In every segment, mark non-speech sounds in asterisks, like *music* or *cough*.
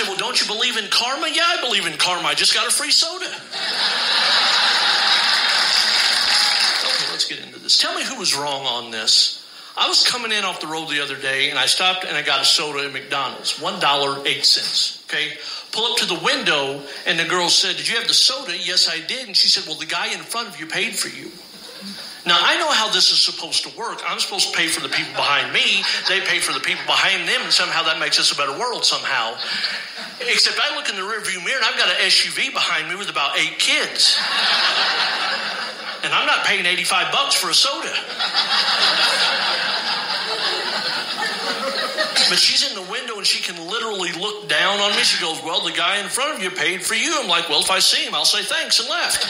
said, Well, don't you believe in karma? Yeah, I believe in karma. I just got a free soda. okay, let's get into this. Tell me who was wrong on this. I was coming in off the road the other day and I stopped and I got a soda at McDonald's, $1.08. Okay. Pull up to the window and the girl said, Did you have the soda? Yes, I did. And she said, Well, the guy in front of you paid for you. Now, I know how this is supposed to work. I'm supposed to pay for the people behind me. They pay for the people behind them, and somehow that makes us a better world somehow. Except I look in the rearview mirror and I've got an SUV behind me with about eight kids. And I'm not paying 85 bucks for a soda. But she's in the window and she can literally look down on me. She goes, Well, the guy in front of you paid for you. I'm like, Well, if I see him, I'll say thanks and left.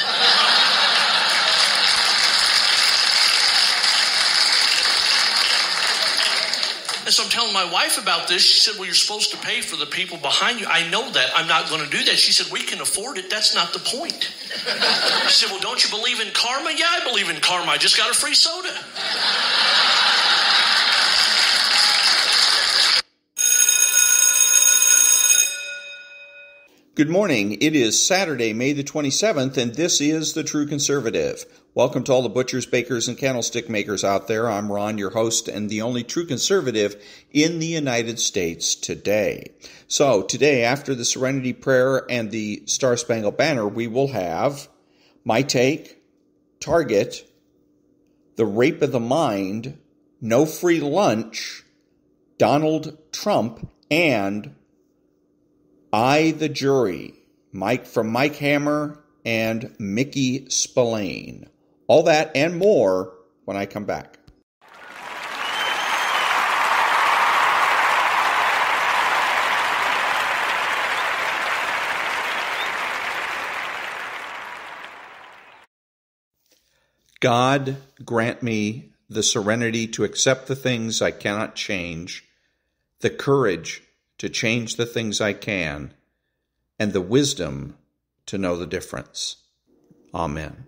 And so I'm telling my wife about this. She said, Well, you're supposed to pay for the people behind you. I know that. I'm not going to do that. She said, We can afford it. That's not the point. She said, Well, don't you believe in karma? Yeah, I believe in karma. I just got a free soda. Good morning. It is Saturday, May the 27th, and this is The True Conservative. Welcome to all the butchers, bakers, and candlestick makers out there. I'm Ron, your host, and the only true conservative in the United States today. So, today, after the Serenity Prayer and the Star Spangled Banner, we will have My Take, Target, The Rape of the Mind, No Free Lunch, Donald Trump, and I the Jury, Mike from Mike Hammer and Mickey Spillane. All that and more when I come back. God grant me the serenity to accept the things I cannot change, the courage to change the things I can, and the wisdom to know the difference. Amen.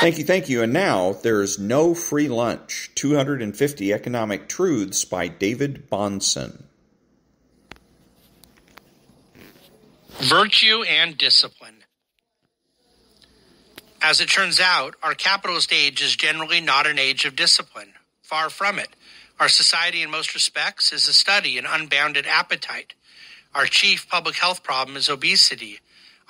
Thank you, thank you. And now there's No Free Lunch 250 Economic Truths by David Bahnsen. Virtue and discipline. As it turns out, our capitalist age is generally not an age of discipline. Far from it. Our society, in most respects, is a study in unbounded appetite. Our chief public health problem is obesity.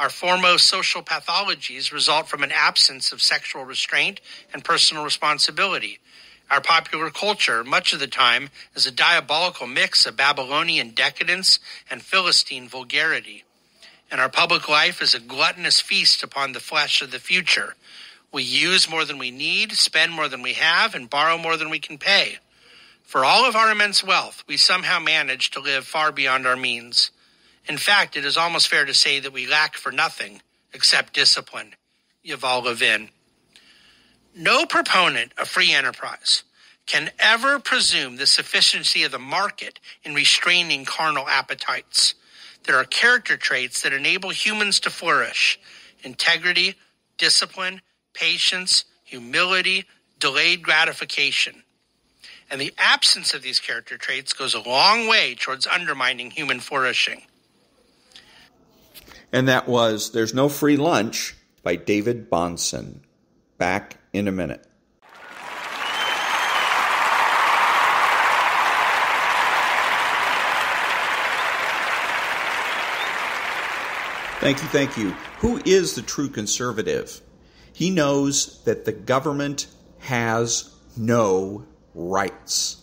Our foremost social pathologies result from an absence of sexual restraint and personal responsibility. Our popular culture, much of the time, is a diabolical mix of Babylonian decadence and Philistine vulgarity and our public life is a gluttonous feast upon the flesh of the future. We use more than we need, spend more than we have, and borrow more than we can pay. For all of our immense wealth, we somehow manage to live far beyond our means. In fact, it is almost fair to say that we lack for nothing except discipline. Yuval Levin. No proponent of free enterprise can ever presume the sufficiency of the market in restraining carnal appetites. There are character traits that enable humans to flourish integrity, discipline, patience, humility, delayed gratification. And the absence of these character traits goes a long way towards undermining human flourishing. And that was There's No Free Lunch by David Bahnsen. Back in a minute. Thank you, thank you. Who is the true conservative? He knows that the government has no rights.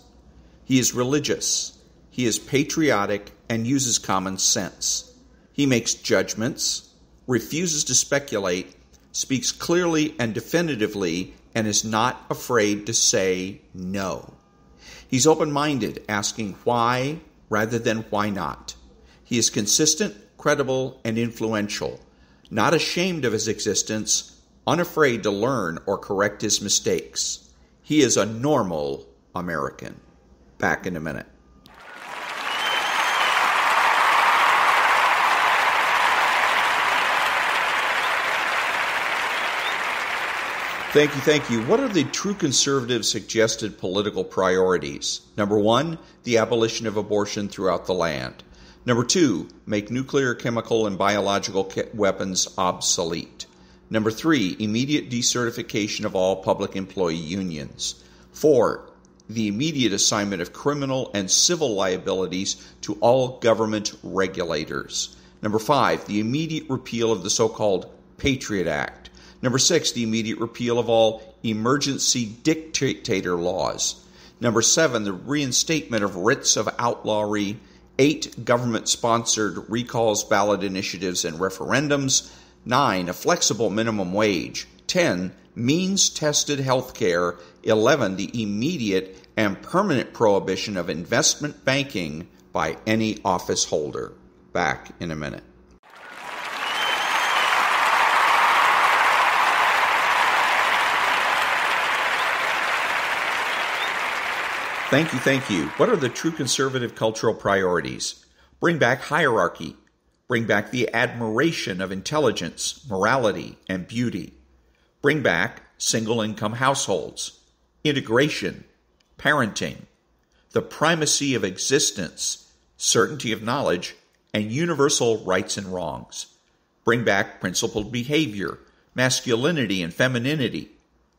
He is religious. He is patriotic and uses common sense. He makes judgments, refuses to speculate, speaks clearly and definitively, and is not afraid to say no. He's open minded, asking why rather than why not. He is consistent, credible, and influential, not ashamed of his existence, unafraid to learn or correct his mistakes. He is a normal American. Back in a minute. Thank you, thank you. What are the true conservatives' suggested political priorities? Number one, the abolition of abortion throughout the land. Number two, make nuclear, chemical, and biological weapons obsolete. Number three, immediate decertification of all public employee unions. Four, the immediate assignment of criminal and civil liabilities to all government regulators. Number five, the immediate repeal of the so called Patriot Act. Number six, the immediate repeal of all emergency dictator laws. Number seven, the reinstatement of writs of outlawry. Eight, government sponsored recalls, ballot initiatives, and referendums. Nine, a flexible minimum wage. Ten, means tested health care. Eleven, the immediate and permanent prohibition of investment banking by any office holder. Back in a minute. Thank you, thank you. What are the true conservative cultural priorities? Bring back hierarchy. Bring back the admiration of intelligence, morality, and beauty. Bring back single income households, integration, parenting, the primacy of existence, certainty of knowledge, and universal rights and wrongs. Bring back principled behavior, masculinity and femininity.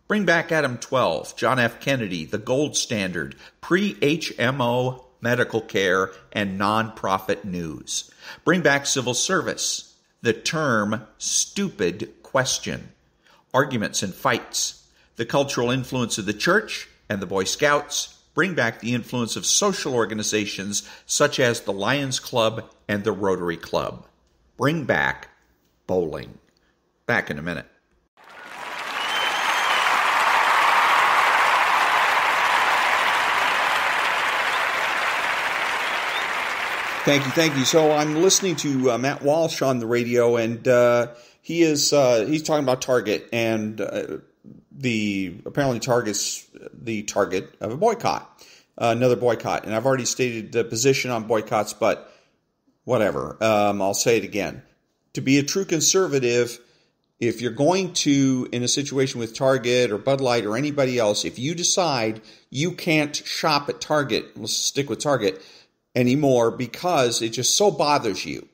Bring back Adam 12, John F. Kennedy, the gold standard, pre HMO medical care, and nonprofit news. Bring back civil service, the term stupid question, arguments and fights, the cultural influence of the church and the Boy Scouts. Bring back the influence of social organizations such as the Lions Club and the Rotary Club. Bring back bowling. Back in a minute. Thank you, thank you. So I'm listening to uh, Matt Walsh on the radio, and uh, he is uh, he's talking about Target and uh, the apparently Target's the target of a boycott, another boycott. And I've already stated the position on boycotts, but whatever. Um, I'll say it again. To be a true conservative, if you're going to in a situation with Target or Bud Light or anybody else, if you decide you can't shop at Target, let's stick with Target anymore because it just so bothers you.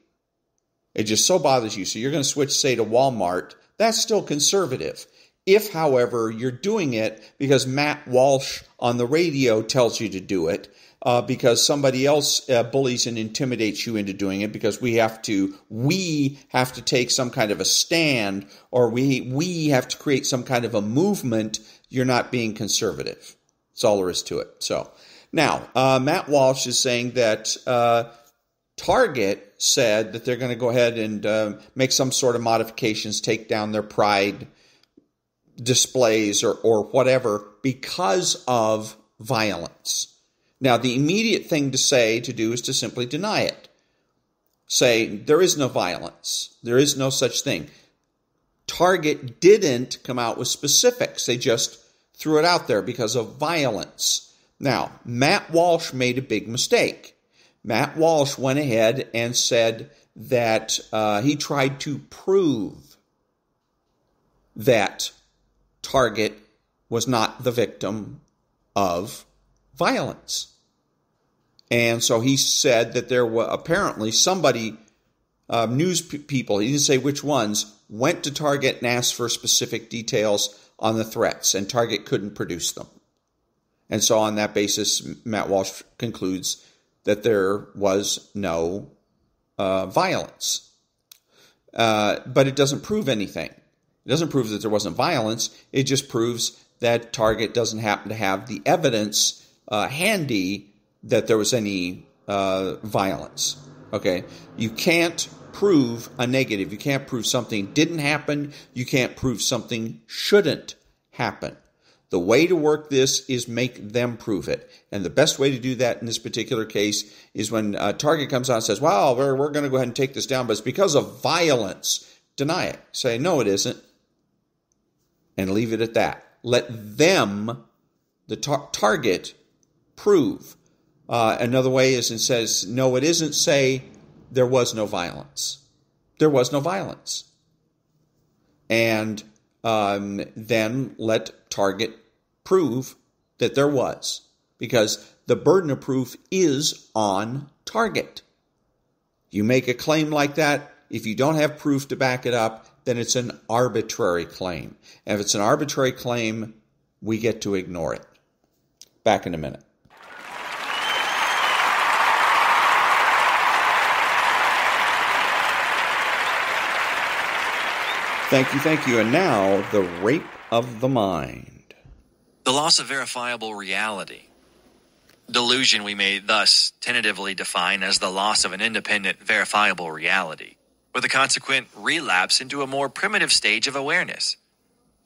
It just so bothers you. So you're going to switch, say, to Walmart. That's still conservative. If, however, you're doing it because Matt Walsh on the radio tells you to do it, uh, because somebody else uh, bullies and intimidates you into doing it, because we have to, we have to take some kind of a stand, or we we have to create some kind of a movement. You're not being conservative. That's all there is to it. So. Now, uh, Matt Walsh is saying that uh, Target said that they're going to go ahead and uh, make some sort of modifications, take down their pride displays or, or whatever because of violence. Now, the immediate thing to say, to do, is to simply deny it. say there is no violence, there is no such thing. Target didn't come out with specifics, they just threw it out there because of violence. Now, Matt Walsh made a big mistake. Matt Walsh went ahead and said that uh, he tried to prove that Target was not the victim of violence. And so he said that there were apparently somebody, uh, news p- people, he didn't say which ones, went to Target and asked for specific details on the threats, and Target couldn't produce them. And so, on that basis, Matt Walsh concludes that there was no uh, violence. Uh, but it doesn't prove anything. It doesn't prove that there wasn't violence. It just proves that Target doesn't happen to have the evidence uh, handy that there was any uh, violence. Okay, you can't prove a negative. You can't prove something didn't happen. You can't prove something shouldn't happen. The way to work this is make them prove it. And the best way to do that in this particular case is when uh, Target comes out and says, well, we're, we're going to go ahead and take this down, but it's because of violence. Deny it. Say, no, it isn't. And leave it at that. Let them, the tar- target, prove. Uh, another way is it says, no, it isn't. Say, there was no violence. There was no violence. And um, then let Target prove that there was, because the burden of proof is on Target. You make a claim like that, if you don't have proof to back it up, then it's an arbitrary claim. And if it's an arbitrary claim, we get to ignore it. Back in a minute. Thank you, thank you. And now, the rape of the mind. The loss of verifiable reality. Delusion we may thus tentatively define as the loss of an independent, verifiable reality, with a consequent relapse into a more primitive stage of awareness.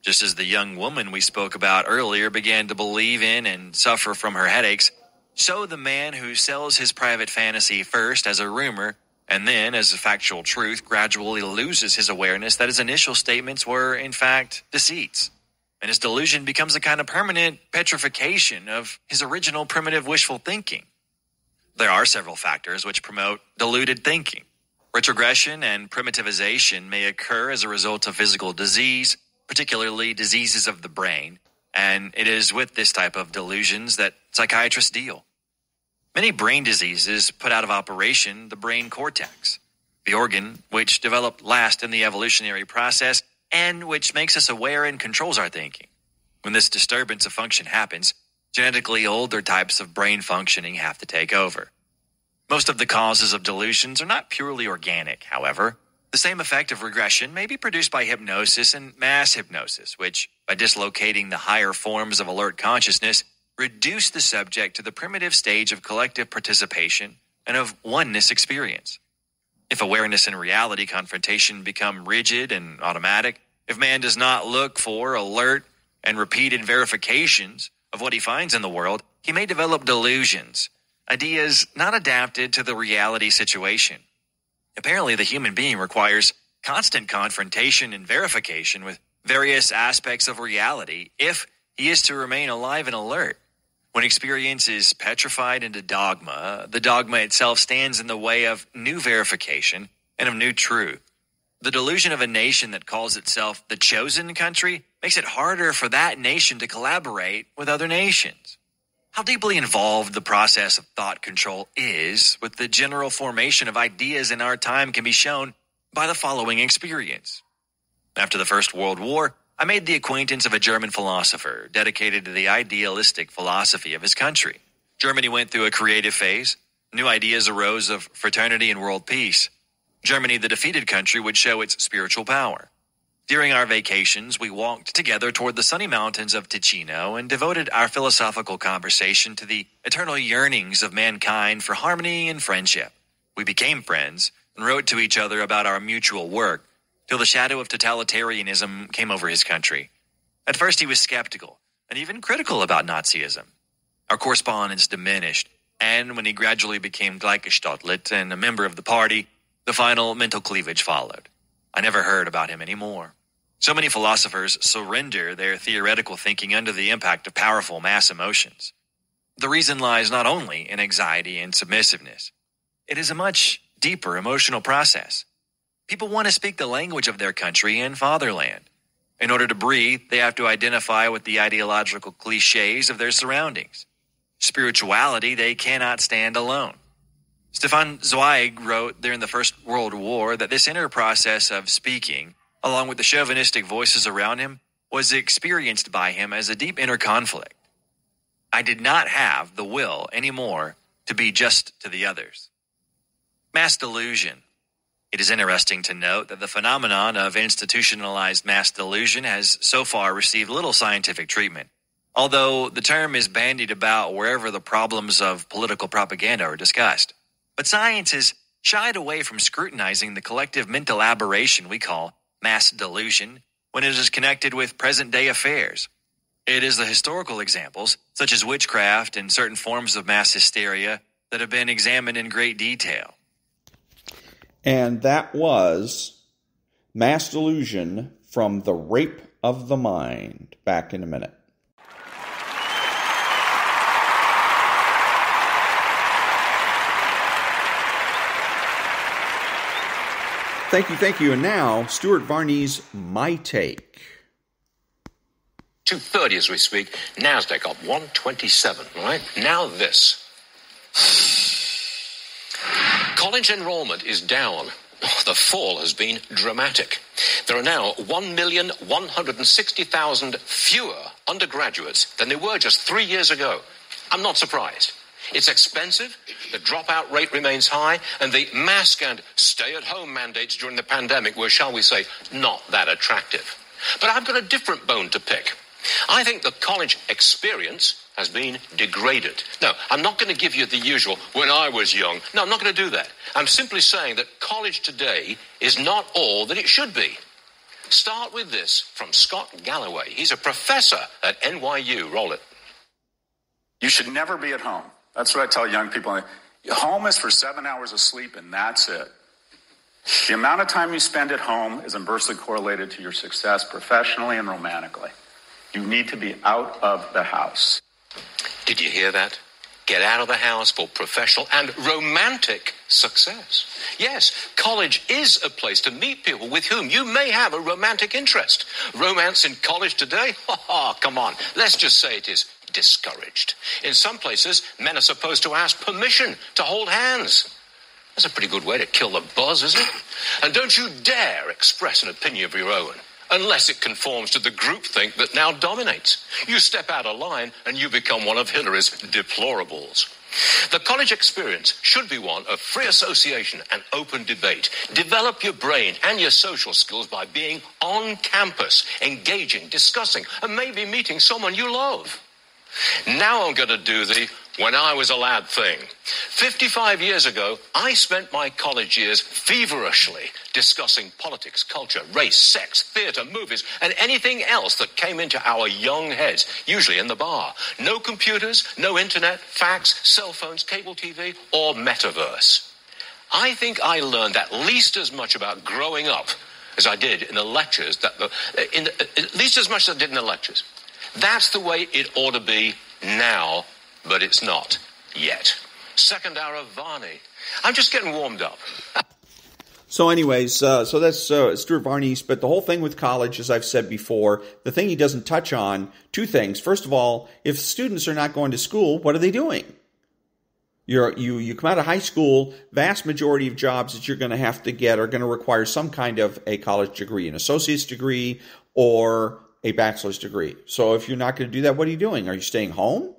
Just as the young woman we spoke about earlier began to believe in and suffer from her headaches, so the man who sells his private fantasy first as a rumor and then as a factual truth gradually loses his awareness that his initial statements were, in fact, deceits. And his delusion becomes a kind of permanent petrification of his original primitive wishful thinking. There are several factors which promote deluded thinking. Retrogression and primitivization may occur as a result of physical disease, particularly diseases of the brain, and it is with this type of delusions that psychiatrists deal. Many brain diseases put out of operation the brain cortex, the organ which developed last in the evolutionary process and which makes us aware and controls our thinking. When this disturbance of function happens, genetically older types of brain functioning have to take over. Most of the causes of delusions are not purely organic, however. The same effect of regression may be produced by hypnosis and mass hypnosis, which, by dislocating the higher forms of alert consciousness, reduce the subject to the primitive stage of collective participation and of oneness experience. If awareness and reality confrontation become rigid and automatic, if man does not look for alert and repeated verifications of what he finds in the world, he may develop delusions, ideas not adapted to the reality situation. Apparently, the human being requires constant confrontation and verification with various aspects of reality if he is to remain alive and alert. When experience is petrified into dogma, the dogma itself stands in the way of new verification and of new truth. The delusion of a nation that calls itself the chosen country makes it harder for that nation to collaborate with other nations. How deeply involved the process of thought control is with the general formation of ideas in our time can be shown by the following experience. After the First World War, I made the acquaintance of a German philosopher dedicated to the idealistic philosophy of his country. Germany went through a creative phase. New ideas arose of fraternity and world peace. Germany, the defeated country, would show its spiritual power. During our vacations, we walked together toward the sunny mountains of Ticino and devoted our philosophical conversation to the eternal yearnings of mankind for harmony and friendship. We became friends and wrote to each other about our mutual work till the shadow of totalitarianism came over his country. At first, he was skeptical and even critical about Nazism. Our correspondence diminished, and when he gradually became Gleichgeschaltet and a member of the party, The final mental cleavage followed. I never heard about him anymore. So many philosophers surrender their theoretical thinking under the impact of powerful mass emotions. The reason lies not only in anxiety and submissiveness, it is a much deeper emotional process. People want to speak the language of their country and fatherland. In order to breathe, they have to identify with the ideological cliches of their surroundings. Spirituality, they cannot stand alone. Stefan Zweig wrote during the First World War that this inner process of speaking, along with the chauvinistic voices around him, was experienced by him as a deep inner conflict. I did not have the will anymore to be just to the others. Mass delusion. It is interesting to note that the phenomenon of institutionalized mass delusion has so far received little scientific treatment, although the term is bandied about wherever the problems of political propaganda are discussed. But science has shied away from scrutinizing the collective mental aberration we call mass delusion when it is connected with present day affairs. It is the historical examples, such as witchcraft and certain forms of mass hysteria, that have been examined in great detail. And that was Mass Delusion from The Rape of the Mind. Back in a minute. Thank you, thank you. And now, Stuart Varney's My Take. 230 as we speak. Nasdaq up 127. Right now, this college enrollment is down. Oh, the fall has been dramatic. There are now 1,160,000 fewer undergraduates than there were just three years ago. I'm not surprised. It's expensive, the dropout rate remains high, and the mask and stay at home mandates during the pandemic were, shall we say, not that attractive. But I've got a different bone to pick. I think the college experience has been degraded. No, I'm not going to give you the usual, when I was young. No, I'm not going to do that. I'm simply saying that college today is not all that it should be. Start with this from Scott Galloway. He's a professor at NYU. Roll it. You should never be at home. That's what I tell young people. Home is for seven hours of sleep, and that's it. The amount of time you spend at home is inversely correlated to your success professionally and romantically. You need to be out of the house. Did you hear that? Get out of the house for professional and romantic success. Yes, college is a place to meet people with whom you may have a romantic interest. Romance in college today? *laughs* Ha ha, come on. Let's just say it is discouraged. In some places, men are supposed to ask permission to hold hands. That's a pretty good way to kill the buzz, isn't it? And don't you dare express an opinion of your own unless it conforms to the groupthink that now dominates. You step out of line and you become one of Hillary's deplorables. The college experience should be one of free association and open debate. Develop your brain and your social skills by being on campus, engaging, discussing, and maybe meeting someone you love. Now I'm going to do the when I was a lad thing. 55 years ago, I spent my college years feverishly discussing politics, culture, race, sex, theatre, movies, and anything else that came into our young heads, usually in the bar. No computers, no internet, fax, cell phones, cable TV, or metaverse. I think I learned at least as much about growing up as I did in the lectures, that the, in the, uh, at least as much as I did in the lectures. That's the way it ought to be now, but it's not yet. Second hour of Varney. I'm just getting warmed up. So, anyways, uh, so that's uh, Stuart Varney's. But the whole thing with college, as I've said before, the thing he doesn't touch on two things. First of all, if students are not going to school, what are they doing? You're, you you come out of high school. Vast majority of jobs that you're going to have to get are going to require some kind of a college degree, an associate's degree, or a bachelor's degree. So, if you're not going to do that, what are you doing? Are you staying home?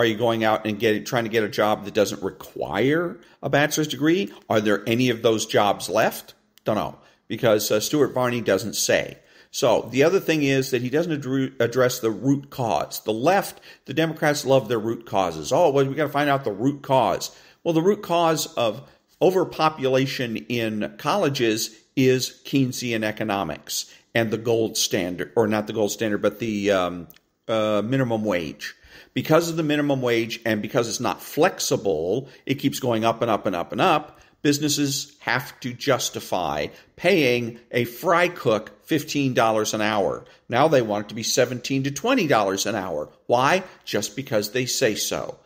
Are you going out and get trying to get a job that doesn't require a bachelor's degree? Are there any of those jobs left? Don't know because uh, Stuart Varney doesn't say. So the other thing is that he doesn't address the root cause. The left, the Democrats love their root causes. Oh, well, we got to find out the root cause. Well, the root cause of overpopulation in colleges is Keynesian economics and the gold standard, or not the gold standard, but the um, uh, minimum wage because of the minimum wage and because it's not flexible, it keeps going up and up and up and up. businesses have to justify paying a fry cook $15 an hour. Now they want it to be $17 to $20 an hour. Why? Just because they say so.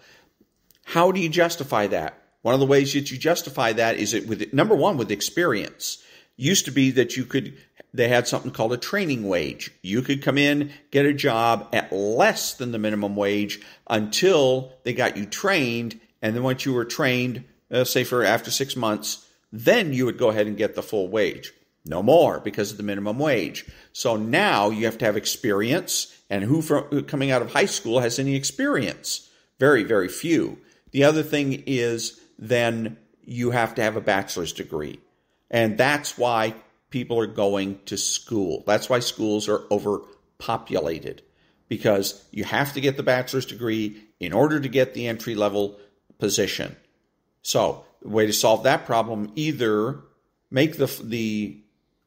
How do you justify that? One of the ways that you justify that is it with number one with experience. Used to be that you could they had something called a training wage. You could come in, get a job at less than the minimum wage until they got you trained, and then once you were trained, uh, say for after six months, then you would go ahead and get the full wage. No more because of the minimum wage. So now you have to have experience, and who from who coming out of high school has any experience? Very, very few. The other thing is then you have to have a bachelor's degree. And that's why people are going to school. That's why schools are overpopulated because you have to get the bachelor's degree in order to get the entry level position. So, the way to solve that problem either make the the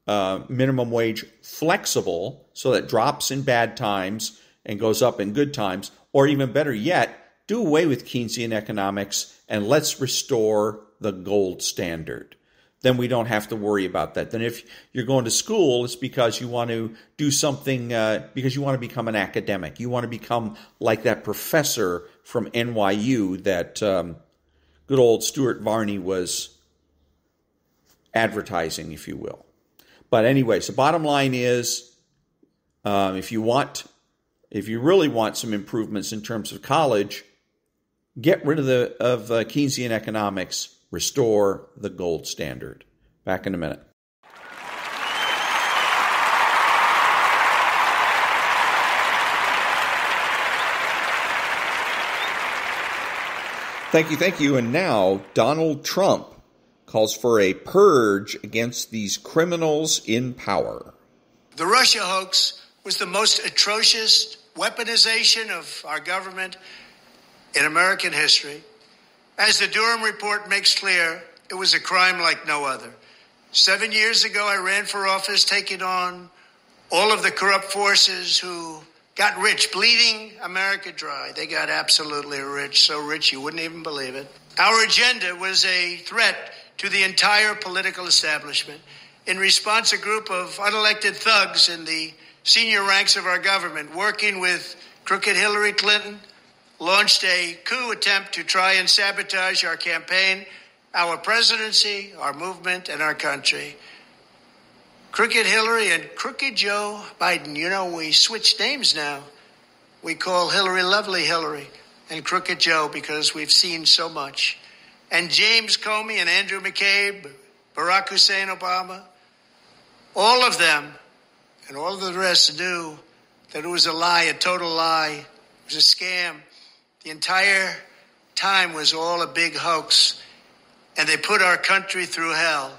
uh, minimum wage flexible so that drops in bad times and goes up in good times, or even better yet, do away with Keynesian economics and let's restore the gold standard. Then we don't have to worry about that. Then if you're going to school, it's because you want to do something, uh, because you want to become an academic. You want to become like that professor from NYU that um, good old Stuart Varney was advertising, if you will. But anyways, the bottom line is, um, if you want, if you really want some improvements in terms of college, get rid of the of uh, Keynesian economics. Restore the gold standard. Back in a minute. Thank you, thank you. And now Donald Trump calls for a purge against these criminals in power. The Russia hoax was the most atrocious weaponization of our government in American history. As the Durham report makes clear, it was a crime like no other. Seven years ago, I ran for office, taking on all of the corrupt forces who got rich, bleeding America dry. They got absolutely rich, so rich you wouldn't even believe it. Our agenda was a threat to the entire political establishment. In response, a group of unelected thugs in the senior ranks of our government, working with crooked Hillary Clinton, launched a coup attempt to try and sabotage our campaign, our presidency, our movement, and our country. Crooked Hillary and Crooked Joe Biden. You know, we switched names now. We call Hillary Lovely Hillary and Crooked Joe because we've seen so much. And James Comey and Andrew McCabe, Barack Hussein Obama, all of them and all of the rest knew that it was a lie, a total lie. It was a scam. The entire time was all a big hoax. And they put our country through hell.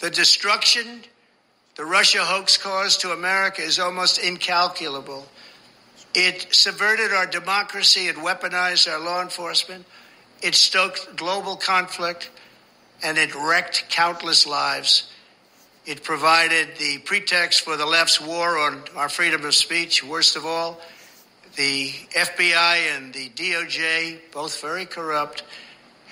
The destruction the Russia hoax caused to America is almost incalculable. It subverted our democracy, it weaponized our law enforcement, it stoked global conflict, and it wrecked countless lives. It provided the pretext for the left's war on our freedom of speech. Worst of all, the FBI and the DOJ, both very corrupt,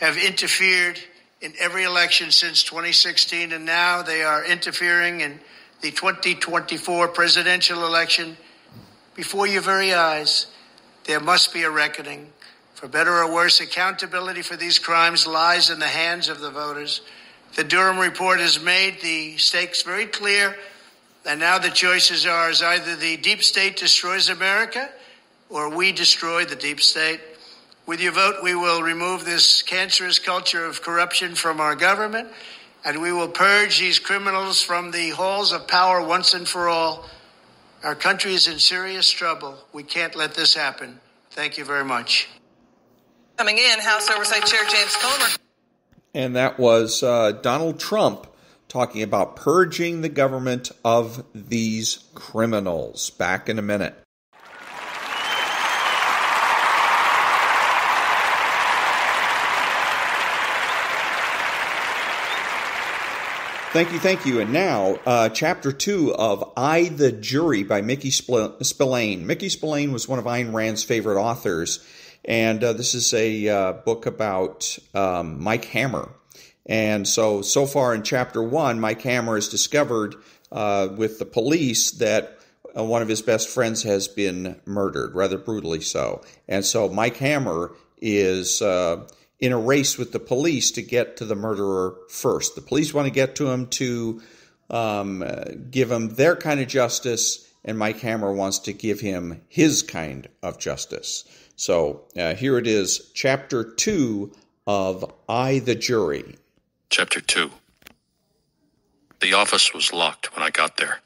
have interfered in every election since 2016, and now they are interfering in the 2024 presidential election before your very eyes. There must be a reckoning. For better or worse, accountability for these crimes lies in the hands of the voters. The Durham report has made the stakes very clear, and now the choices are either the deep state destroys America or we destroy the deep state. With your vote, we will remove this cancerous culture of corruption from our government, and we will purge these criminals from the halls of power once and for all. Our country is in serious trouble. We can't let this happen. Thank you very much. Coming in, House Oversight Chair James Comer. And that was uh, Donald Trump talking about purging the government of these criminals. Back in a minute. Thank you, thank you. And now, uh, chapter two of I the Jury by Mickey Spillane. Mickey Spillane was one of Ayn Rand's favorite authors, and uh, this is a uh, book about um, Mike Hammer. And so, so far in chapter one, Mike Hammer has discovered uh, with the police that uh, one of his best friends has been murdered, rather brutally so. And so, Mike Hammer is uh, in a race with the police to get to the murderer first. The police want to get to him to um, uh, give him their kind of justice, and Mike Hammer wants to give him his kind of justice. So uh, here it is, chapter two of I the Jury. Chapter 2 The office was locked when I got there.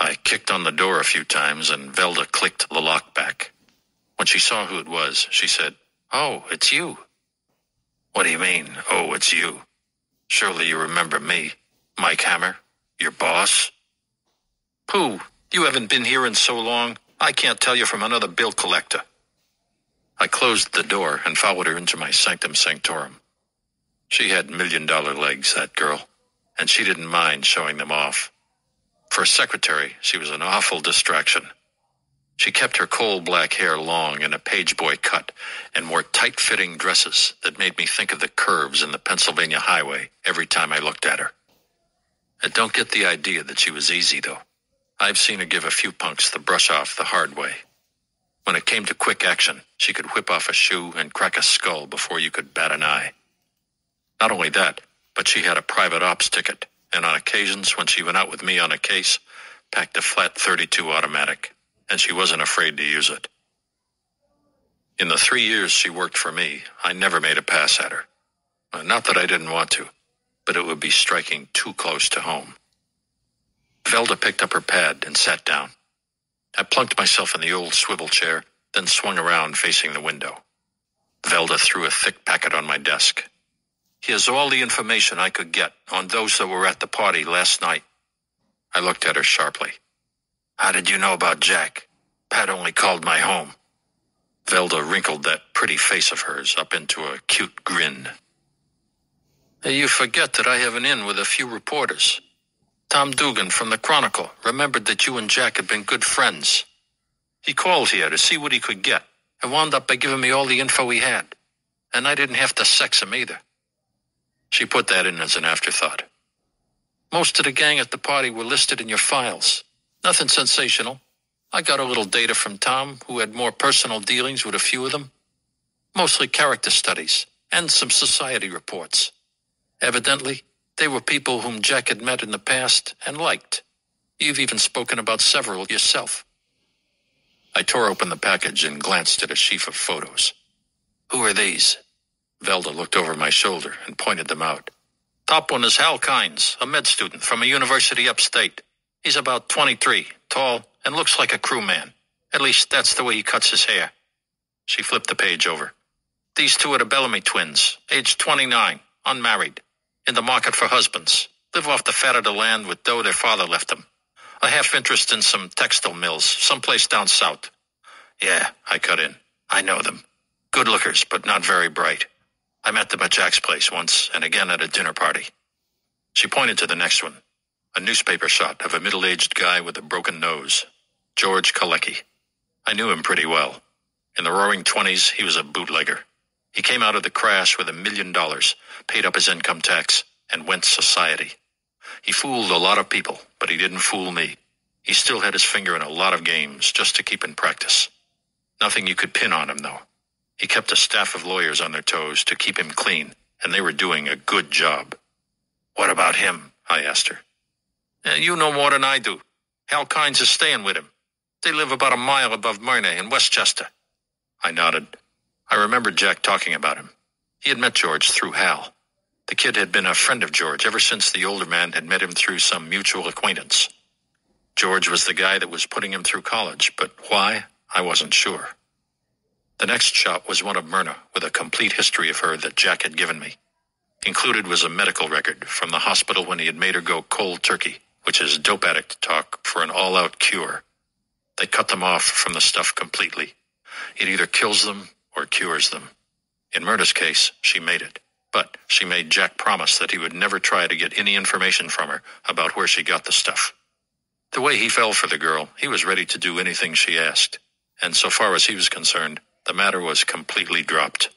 I kicked on the door a few times and Velda clicked the lock back. When she saw who it was, she said, Oh, it's you. What do you mean, oh, it's you? Surely you remember me, Mike Hammer, your boss? Pooh, you haven't been here in so long, I can't tell you from another bill collector. I closed the door and followed her into my sanctum sanctorum. She had million dollar legs, that girl, and she didn't mind showing them off. For a secretary, she was an awful distraction. She kept her coal black hair long in a pageboy cut and wore tight fitting dresses that made me think of the curves in the Pennsylvania highway every time I looked at her. I don't get the idea that she was easy, though. I've seen her give a few punks the brush off the hard way. When it came to quick action, she could whip off a shoe and crack a skull before you could bat an eye. Not only that, but she had a private ops ticket, and on occasions when she went out with me on a case, packed a flat 32 automatic, and she wasn't afraid to use it. In the three years she worked for me, I never made a pass at her. Uh, Not that I didn't want to, but it would be striking too close to home. Velda picked up her pad and sat down. I plunked myself in the old swivel chair, then swung around facing the window. Velda threw a thick packet on my desk. Here's all the information I could get on those that were at the party last night. I looked at her sharply. How did you know about Jack? Pat only called my home. Velda wrinkled that pretty face of hers up into a cute grin. You forget that I have an in with a few reporters. Tom Dugan from the Chronicle remembered that you and Jack had been good friends. He called here to see what he could get and wound up by giving me all the info he had. And I didn't have to sex him either. She put that in as an afterthought. Most of the gang at the party were listed in your files. Nothing sensational. I got a little data from Tom, who had more personal dealings with a few of them. Mostly character studies and some society reports. Evidently, they were people whom Jack had met in the past and liked. You've even spoken about several yourself. I tore open the package and glanced at a sheaf of photos. Who are these? Velda looked over my shoulder and pointed them out. Top one is Hal Kines, a med student from a university upstate. He's about 23, tall, and looks like a crewman. At least that's the way he cuts his hair. She flipped the page over. These two are the Bellamy twins, aged 29, unmarried, in the market for husbands, live off the fat of the land with dough their father left them. A half interest in some textile mills, someplace down south. Yeah, I cut in. I know them. Good lookers, but not very bright. I met them at Jack's place once, and again at a dinner party. She pointed to the next one, a newspaper shot of a middle-aged guy with a broken nose, George Kalecki. I knew him pretty well. In the roaring twenties, he was a bootlegger. He came out of the crash with a million dollars, paid up his income tax, and went society. He fooled a lot of people, but he didn't fool me. He still had his finger in a lot of games just to keep in practice. Nothing you could pin on him, though. He kept a staff of lawyers on their toes to keep him clean, and they were doing a good job. What about him? I asked her. "Eh, you know more than I do. Hal Kines is staying with him. They live about a mile above Myrna in Westchester. I nodded. I remembered Jack talking about him. He had met George through Hal. The kid had been a friend of George ever since the older man had met him through some mutual acquaintance. George was the guy that was putting him through college, but why? I wasn't sure. The next shot was one of Myrna with a complete history of her that Jack had given me. Included was a medical record from the hospital when he had made her go cold turkey, which is dope addict talk for an all out cure. They cut them off from the stuff completely. It either kills them or cures them. In Myrna's case, she made it. But she made Jack promise that he would never try to get any information from her about where she got the stuff. The way he fell for the girl, he was ready to do anything she asked. And so far as he was concerned, the matter was completely dropped.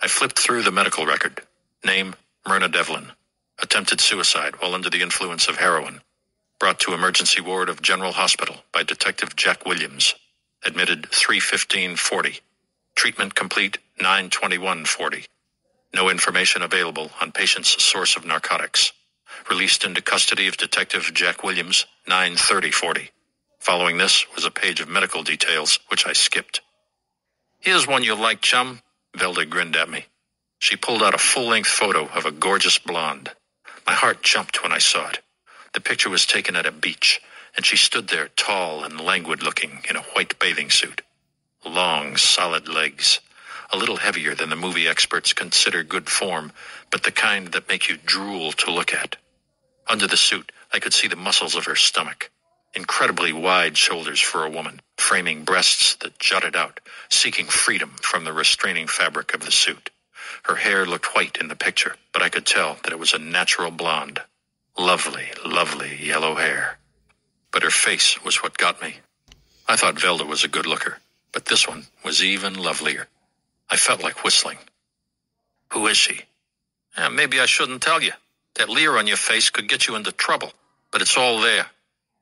I flipped through the medical record. Name, Myrna Devlin. Attempted suicide while under the influence of heroin. Brought to emergency ward of General Hospital by Detective Jack Williams. Admitted 31540. Treatment complete 92140. No information available on patient's source of narcotics. Released into custody of Detective Jack Williams 93040. Following this was a page of medical details, which I skipped. Here's one you'll like, chum. Velda grinned at me. She pulled out a full-length photo of a gorgeous blonde. My heart jumped when I saw it. The picture was taken at a beach, and she stood there tall and languid-looking in a white bathing suit. Long, solid legs, a little heavier than the movie experts consider good form, but the kind that make you drool to look at. Under the suit, I could see the muscles of her stomach. Incredibly wide shoulders for a woman, framing breasts that jutted out, seeking freedom from the restraining fabric of the suit. Her hair looked white in the picture, but I could tell that it was a natural blonde. Lovely, lovely yellow hair. But her face was what got me. I thought Velda was a good looker, but this one was even lovelier. I felt like whistling. Who is she? "Uh, maybe I shouldn't tell you. That leer on your face could get you into trouble, but it's all there.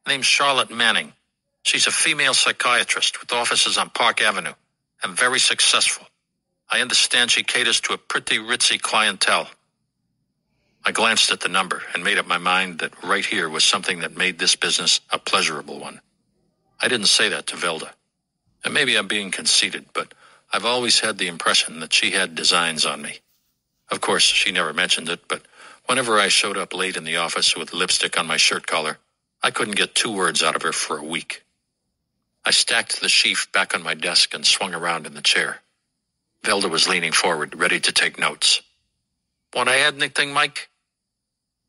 Name's Charlotte Manning. She's a female psychiatrist with offices on Park Avenue and very successful. I understand she caters to a pretty ritzy clientele. I glanced at the number and made up my mind that right here was something that made this business a pleasurable one. I didn't say that to Velda. And maybe I'm being conceited, but I've always had the impression that she had designs on me. Of course, she never mentioned it, but whenever I showed up late in the office with lipstick on my shirt collar, I couldn't get two words out of her for a week. I stacked the sheaf back on my desk and swung around in the chair. Velda was leaning forward, ready to take notes. Want to add anything, Mike?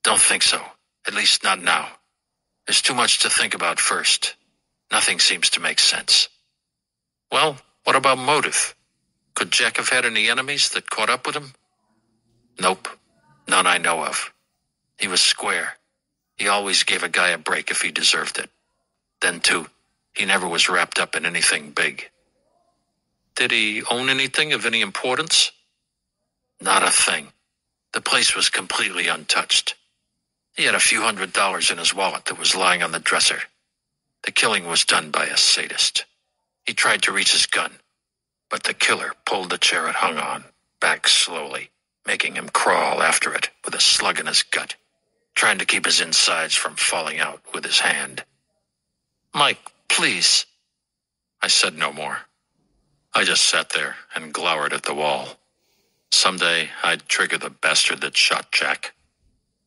Don't think so. At least not now. There's too much to think about first. Nothing seems to make sense. Well, what about motive? Could Jack have had any enemies that caught up with him? Nope. None I know of. He was square. He always gave a guy a break if he deserved it. Then, too, he never was wrapped up in anything big. Did he own anything of any importance? Not a thing. The place was completely untouched. He had a few hundred dollars in his wallet that was lying on the dresser. The killing was done by a sadist. He tried to reach his gun, but the killer pulled the chair it hung on back slowly, making him crawl after it with a slug in his gut, trying to keep his insides from falling out with his hand. Mike, please. I said no more. I just sat there and glowered at the wall. Someday I'd trigger the bastard that shot Jack.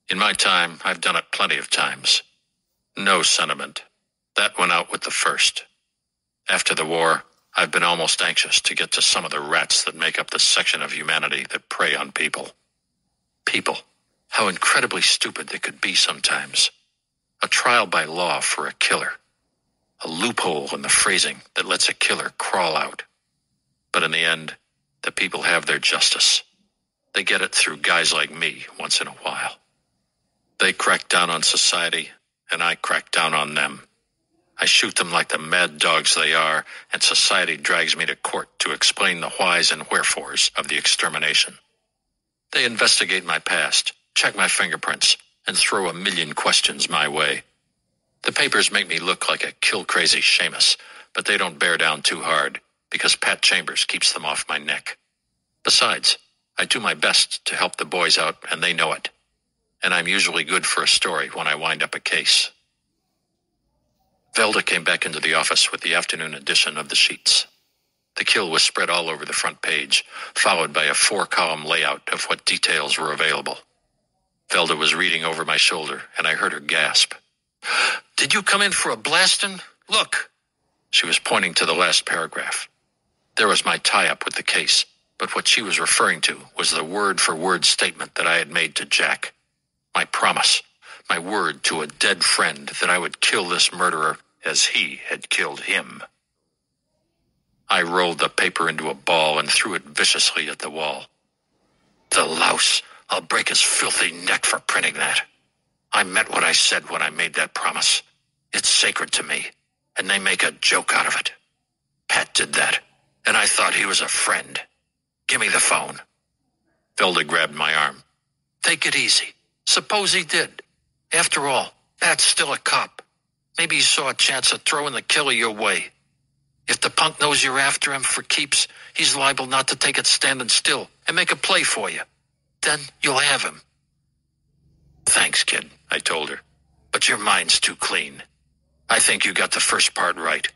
In my time, I've done it plenty of times. No sentiment. That went out with the first. After the war, I've been almost anxious to get to some of the rats that make up the section of humanity that prey on people. People. How incredibly stupid they could be sometimes. A trial by law for a killer. A loophole in the phrasing that lets a killer crawl out. But in the end, the people have their justice. They get it through guys like me once in a while. They crack down on society, and I crack down on them. I shoot them like the mad dogs they are, and society drags me to court to explain the whys and wherefores of the extermination. They investigate my past, check my fingerprints, and throw a million questions my way. The papers make me look like a kill crazy shamus, but they don't bear down too hard because Pat Chambers keeps them off my neck. Besides, I do my best to help the boys out, and they know it. And I'm usually good for a story when I wind up a case. Velda came back into the office with the afternoon edition of the sheets. The kill was spread all over the front page, followed by a four column layout of what details were available. Velda was reading over my shoulder, and I heard her gasp. Did you come in for a blasting? Look! She was pointing to the last paragraph. There was my tie up with the case, but what she was referring to was the word for word statement that I had made to Jack. My promise, my word to a dead friend that I would kill this murderer as he had killed him. I rolled the paper into a ball and threw it viciously at the wall. The louse! I'll break his filthy neck for printing that. I meant what I said when I made that promise. It's sacred to me, and they make a joke out of it. Pat did that, and I thought he was a friend. Give me the phone. Velda grabbed my arm. Take it easy. Suppose he did. After all, Pat's still a cop. Maybe he saw a chance of throwing the killer your way. If the punk knows you're after him for keeps, he's liable not to take it standing still and make a play for you. Then you'll have him. Thanks, kid, I told her. But your mind's too clean. I think you got the first part right,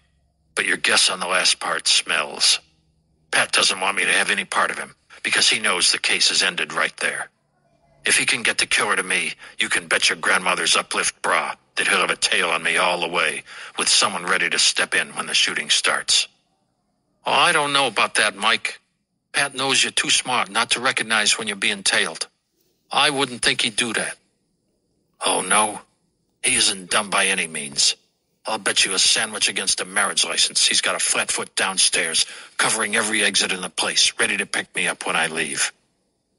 but your guess on the last part smells. Pat doesn't want me to have any part of him because he knows the case is ended right there. If he can get the killer to me, you can bet your grandmother's uplift bra that he'll have a tail on me all the way, with someone ready to step in when the shooting starts. Oh, I don't know about that, Mike. Pat knows you're too smart not to recognize when you're being tailed. I wouldn't think he'd do that. Oh, no? He isn't dumb by any means. I'll bet you a sandwich against a marriage license. He's got a flat foot downstairs, covering every exit in the place, ready to pick me up when I leave.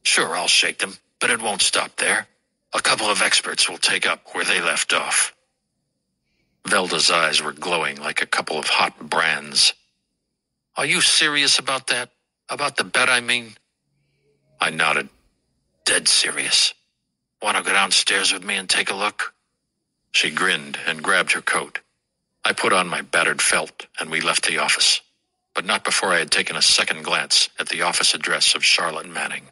Sure, I'll shake them, but it won't stop there. A couple of experts will take up where they left off. Velda's eyes were glowing like a couple of hot brands. Are you serious about that? About the bet, I mean? I nodded. Dead serious. Want to go downstairs with me and take a look? She grinned and grabbed her coat. I put on my battered felt and we left the office, but not before I had taken a second glance at the office address of Charlotte Manning.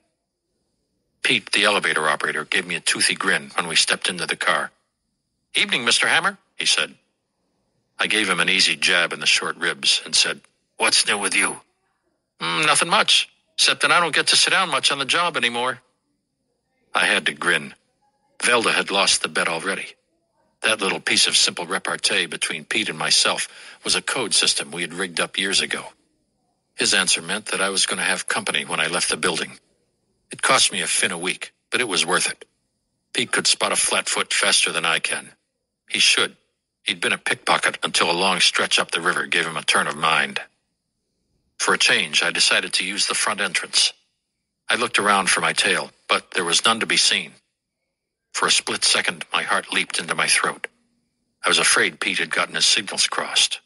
Pete, the elevator operator, gave me a toothy grin when we stepped into the car. Evening, Mr. Hammer, he said. I gave him an easy jab in the short ribs and said, What's new with you? "Mm, nothing much, except that I don't get to sit down much on the job anymore. I had to grin. Velda had lost the bet already. That little piece of simple repartee between Pete and myself was a code system we had rigged up years ago. His answer meant that I was going to have company when I left the building. It cost me a fin a week, but it was worth it. Pete could spot a flat foot faster than I can. He should. He'd been a pickpocket until a long stretch up the river gave him a turn of mind. For a change, I decided to use the front entrance. I looked around for my tail, but there was none to be seen. For a split second, my heart leaped into my throat. I was afraid Pete had gotten his signals crossed.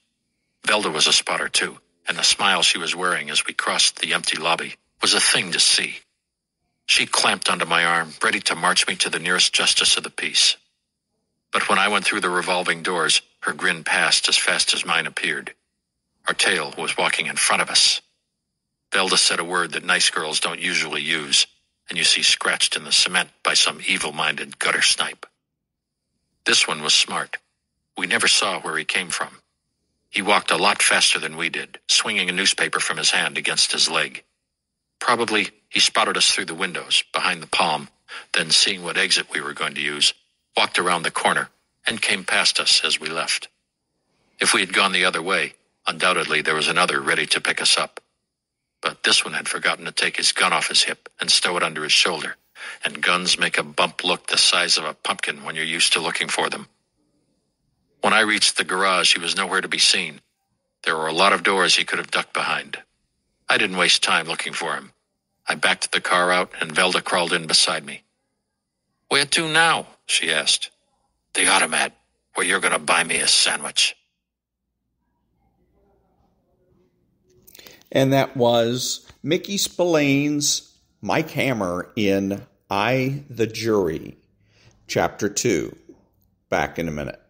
Velda was a spotter too, and the smile she was wearing as we crossed the empty lobby was a thing to see. She clamped onto my arm, ready to march me to the nearest justice of the peace. But when I went through the revolving doors, her grin passed as fast as mine appeared. Our tail was walking in front of us. Velda said a word that nice girls don't usually use, and you see scratched in the cement by some evil-minded gutter snipe. This one was smart. We never saw where he came from. He walked a lot faster than we did, swinging a newspaper from his hand against his leg. Probably he spotted us through the windows, behind the palm, then seeing what exit we were going to use, walked around the corner, and came past us as we left. If we had gone the other way, undoubtedly there was another ready to pick us up. But this one had forgotten to take his gun off his hip and stow it under his shoulder, and guns make a bump look the size of a pumpkin when you're used to looking for them. When I reached the garage, he was nowhere to be seen. There were a lot of doors he could have ducked behind. I didn't waste time looking for him. I backed the car out, and Velda crawled in beside me. Where to now? she asked. The automat, where you're going to buy me a sandwich. And that was Mickey Spillane's Mike Hammer in I, the Jury, Chapter 2. Back in a minute.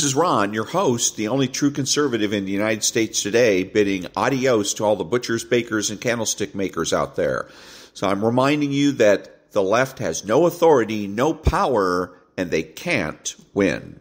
This is Ron, your host, the only true conservative in the United States today, bidding adios to all the butchers, bakers, and candlestick makers out there. So I'm reminding you that the left has no authority, no power, and they can't win.